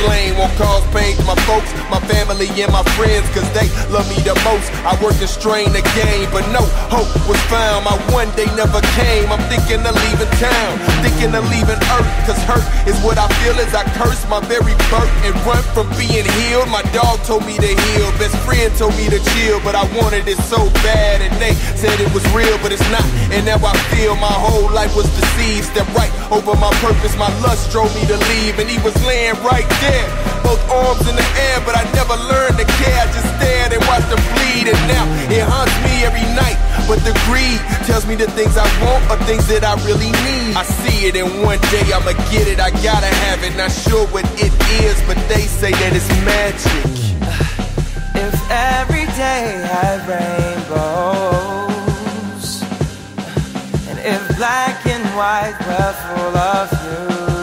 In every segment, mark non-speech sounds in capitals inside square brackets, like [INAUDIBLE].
Slain won't cause pain to my folks, my family, and my friends, cause they love me the most. I worked and strained the game, but no hope was found. My one day never came. I'm thinking of leaving town, thinking of leaving earth, cause hurt is what I feel as I curse my very birth and run from being healed. My dog told me to heal, best friend told me to chill, but I wanted it so bad, and they said it was real, but it's not. And now I feel my whole life was deceived. Step right over my purpose, my lust drove me to leave, and he was laying right both arms in the air, but I never learned to care. I just stared and watched him bleed, and now it haunts me every night. But the greed tells me the things I want are things that I really need. I see it, and one day I'ma get it. I gotta have it. Not sure what it is, but they say that it's magic. [SIGHS] If every day had rainbows, and if black and white were full of you.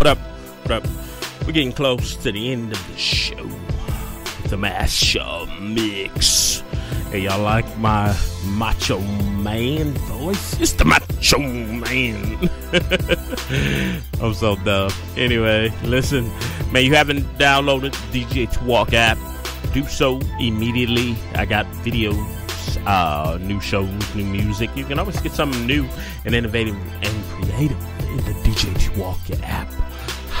What up? What up? We're getting close to the end of the show. The Master Mix. Hey, y'all like my macho man voice? It's the macho man. [LAUGHS] I'm so dumb. Anyway, listen, man, you haven't downloaded the DJ Twalk app? Do so immediately. I got videos, uh, new shows, new music. You can always get something new and innovative and creative in the DJ Twalk app.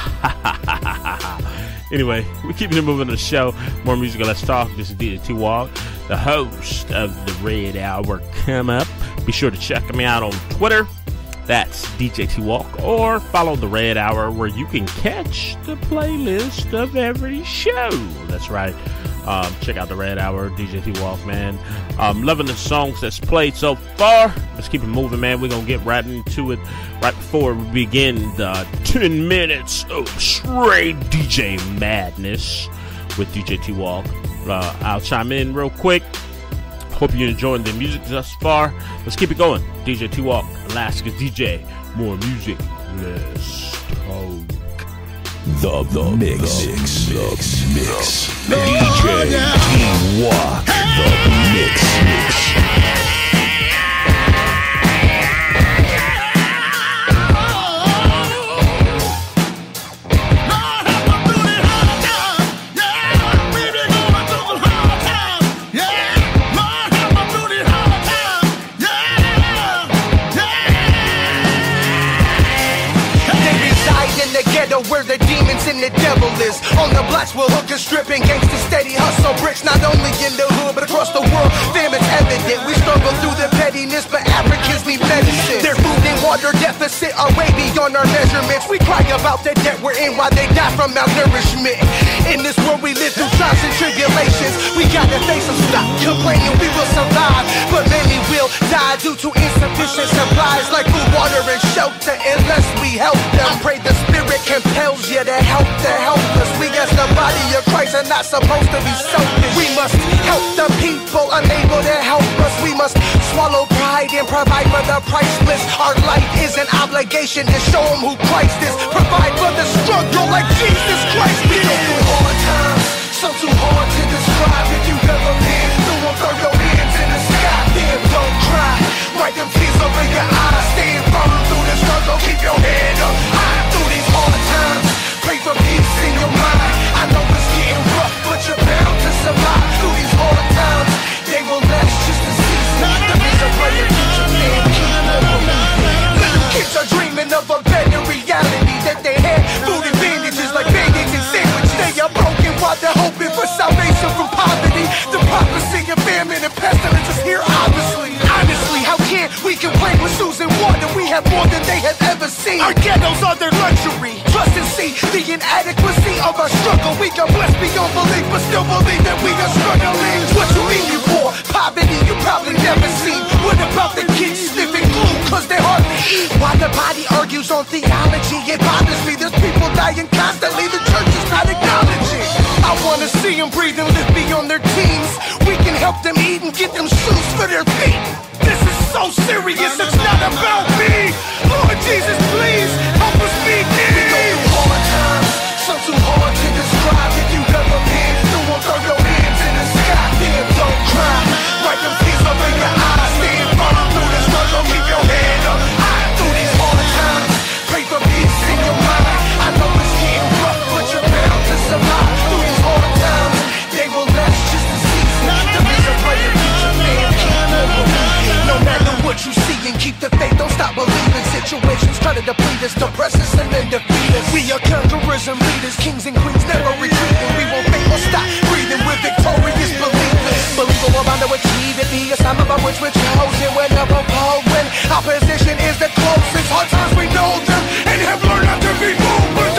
[LAUGHS] anyway, we're keeping it moving on the show. More music, let's talk. This is DJ T Walk, the host of the Red Hour Come Up. Be sure to check me out on Twitter. That's DJ T Walk, or follow the Red Hour where you can catch the playlist of every show. That's right. Um, check out the Red Hour, DJ T Walk, man. Um, loving the songs that's played so far. Let's keep it moving, man. We're gonna get right into it right before we begin the 10 minutes of straight DJ madness with DJ T Walk. Uh, I'll chime in real quick. Hope you're enjoying the music thus far. Let's keep it going. DJ T Walk, Alaska DJ. More music. Let's talk. The, the mix, mix, mix, mix. DJ T Walk, the mix, mix. Water deficit are way beyond our measurements. We cry about the debt we're in while they die from malnourishment. In this world we live through trials and tribulations. We gotta face them, stop complaining, we will survive. But many will die due to insufficient supplies like food, water, and shelter. Unless we help them, pray the spirit compels you to help the helpless. We as the body of Christ are not supposed to be selfish. We must help the people unable to help us. We must swallow pride and provide for the priceless. Our life is an to show them who Christ is. Provide for the struggle like Jesus Christ. Ghettos are their luxury. Trust and see the inadequacy of our struggle. We are blessed beyond belief, but still believe that we are struggling. What you mean you poor? Poverty you probably never seen. What about the kids sniffing glue cause they're hardly eat? Why the body argues on theology? It bothers me. There's people dying constantly. The church is not acknowledging. I wanna see them breathe and live beyond their teens. We can help them eat and get them shoes for their feet. So serious, it's not about me. Lord Jesus, please help us be us, and then defeat us. We are conquerors and leaders, kings and queens, never retreating. We won't fail or stop breathing. We're victorious believers. Believe we're bound to achieve it. Be a sign of which we're chosen. We're never falling. Opposition is the closest. Hard times we know them and have learned not to be moved.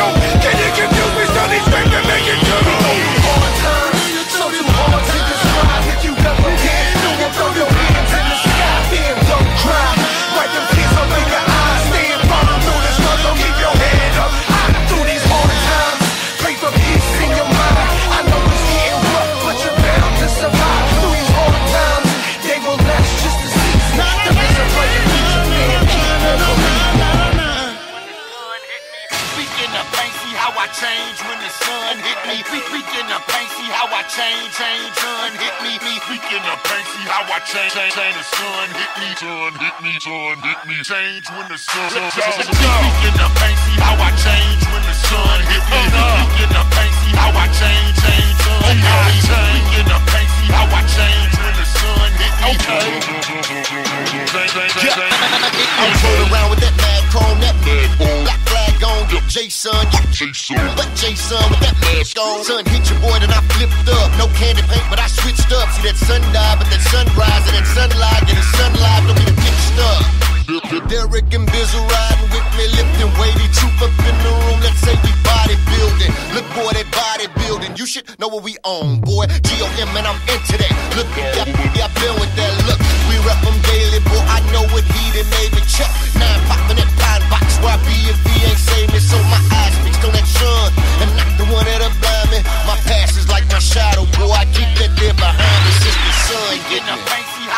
Change, change, change. The sun hit me, sun hit me, sun hit me. Change when the sun. Speaking of pain, see how I change when the sun hit me. Speaking of pain, see how I change, change, sun hit me. Speaking of pain, see how I change when the sun hit me. I'm rolling around with that mad chrome, that mad boom. Black flag on, Jason, Jason. but Jason with that mask on. Son hit your boy, then I flipped up. No candy paint, but I switched up. See that sun die, but that sunrise and that sunlight, and the sunlight don't get it mixed up. Derek and Biz are riding with me, lifting weighty troop up in the room. Let's say we bodybuilding. Look, boy, that bodybuilding. You should know what we own, boy. G-O-M, and I'm into that. Look, yeah, yeah, I've been with that. Look, we rep them daily, boy. I know what he done made check.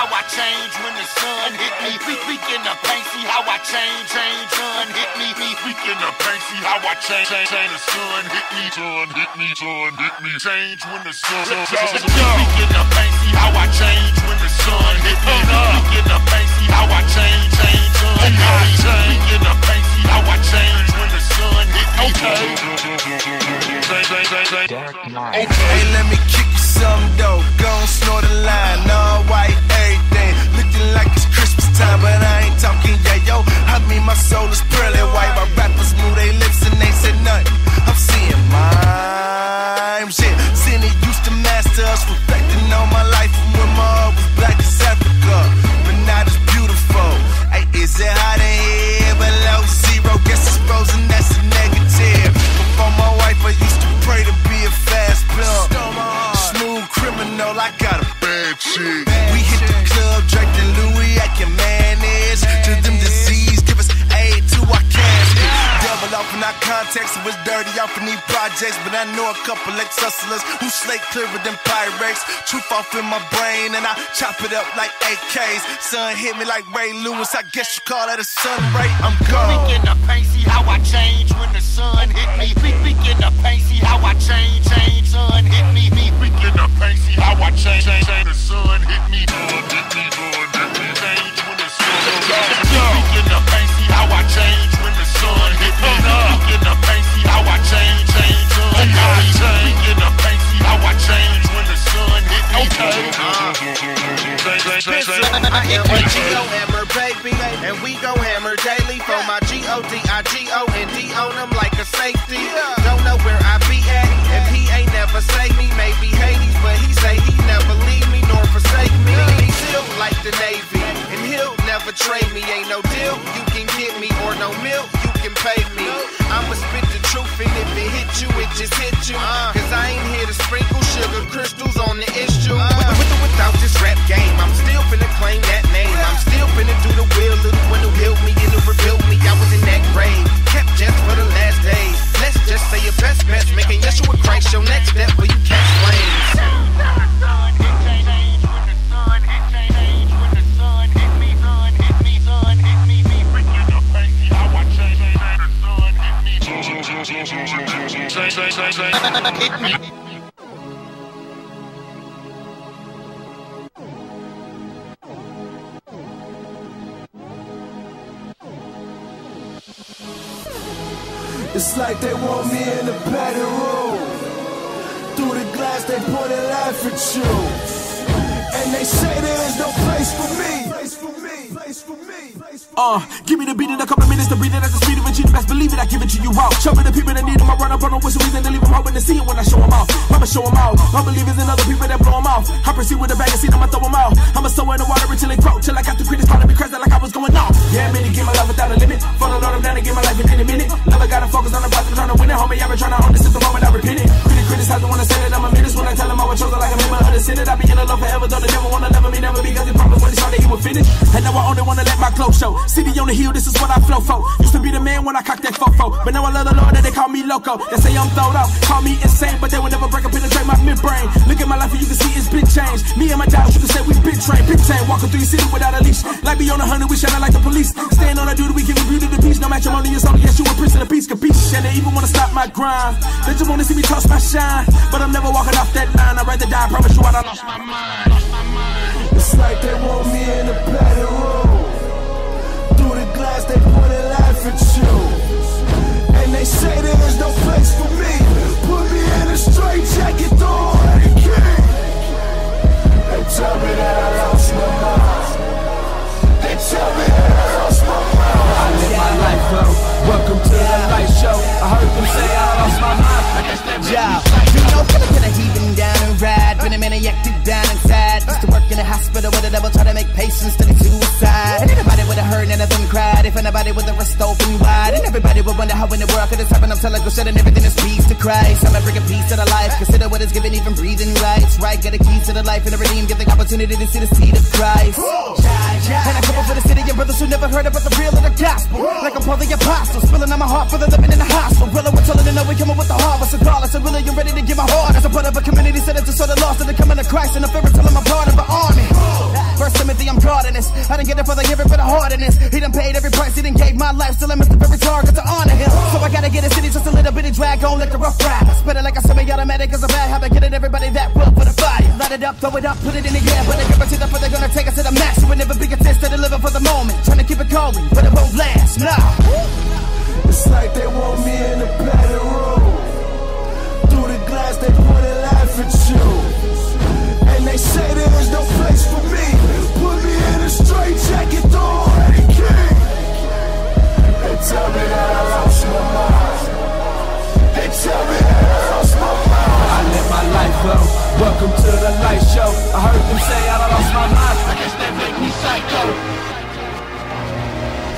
How I change when the sun hit me. Speaking of pain, see how I change, change, sun hit me. Speaking of pain, see how I change, change, change. The sun hit me, sun hit me, sun hit me. Change when the sun. Speaking of pain, see how I change when the sun hit me. Speaking of pain, see how I change, change, sun hit me. Speaking of pain, see how I change when the sun hit me. Change, change. Hey, let me kick it was dirty off in these projects. But I know a couple ex hustlers who slate clearer than Pyrex. Truth off in my brain, and I chop it up like AKs. Sun hit me like Ray Lewis, I guess you call that a sun ray. I'm gone. Speaking of pain, see how I change when the sun hit me. It's like they want me in the better room. Through the glass, they point and laugh at you. And they say there is no place for me. Uh, give me the beat in a couple minutes to breathe it at the speed of a G. Best believe it, I give it to you raw. Show me the people that need them. I run up on them with some reason to leave them out when they see it when I show them off. I'ma show them out. Unbelievers and other people that blow them off. I proceed with a bag and see them, I throw them out. I'ma sow in the water until they grow. Till I got the critics calling me crazy like I was going off. Yeah, many give my it. Homie, I've been trying to own this since the moment I repent it. Critic criticize the wanna say that I'm a menace when I tell them I was chosen like a member of the Senate. I be in the love forever, though they never wanna never me, never because they promised when they started he would finish. And now I only wanna let my clothes show. City on the hill, this is what I flow for. Used to be the man when I cocked that fofo, but now I love the Lord that they call me loco. They say I'm throwed out, call me insane, but they will never break or penetrate my midbrain. Look at my life and you can see it's been changed. Me and my dogs, you can say we been trained, been trained, walking through your city without a leash. Like be on a hundred, we shining like the police. Staying on our duty, we giving beauty to the peace. No matrimony is only yes, you a prince of the peace, capiche. And they even wanna stop my grind. They just wanna see me toss my shine, but I'm never walking off that line. I'd rather die. I promise you, I done lost my mind. It's like they want me in a better room. Through the glass, they point and laugh at you. And they say there is no place for me. Put me in a straight jacket, door world could this happen. I'm telling go and everything is peace to Christ. I'ma bring a piece to the life. Consider what is given, even breathing rights. Right, get a keys to the life and the redeem. Give the opportunity to see the seed of Christ. And I come up for the city and brothers who never heard about the real of the gospel. Like I'm Paul the apostle, spilling on my heart for the living in the hostel. Really, we're telling them that we coming with the harvest. Regardless, I'm really you're ready to give my heart. As a part of a community, it to sort of lost and the coming to Christ. And the fear till I'm part of an army. Timothy, I'm guarding this. I didn't get it for the giving, but the heart in this. He done paid every price, he done gave my life. Still, I missed the very target to honor him. So I gotta get a city just a little bit of drag on like a rough ride. Spit it like a semi-automatic, cause a bad habit. Get it, everybody that will for the fire. Light it up, throw it up, put it in the air. But I the, but they're gonna take us to the max. We'll never be a test to deliver for the moment. Trying to keep it going, but it won't last. Nah. It's like they want me in the better room. Through the glass, they point and laugh at you. And they say there is no place for me. Put me in a straight jacket, door and king. They tell me that I lost my mind. They tell me that I lost my mind. I live my life low. Welcome to the light show. I heard them say I lost my mind. I guess that make me psycho.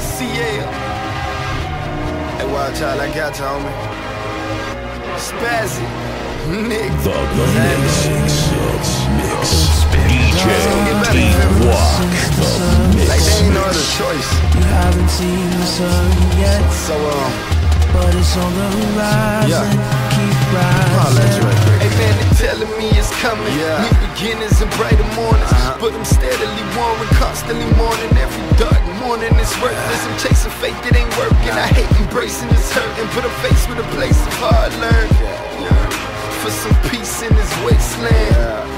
CL. Hey, watch out, I got you, homie. Spazzy. Nick. The, the mix, mix, mix. DJ T-Walk, the Like, mix, they ain't no other choice. You haven't seen the sun yet, So, um, but it's on the horizon. Yeah. Keep holla at you rising. right quick. Hey man, they telling me it's coming. Yeah. New beginnings and brighter mornings. Uh-huh. But I'm steadily warring, constantly mourning. Every dark morning is worthless. I'm chasing faith that ain't working. I hate embracing this hurt and put a face with a place of hard learn. For some peace in this wasteland.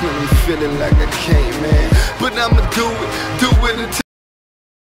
When I'm feeling like I can't, man. But I'ma do it, do it until.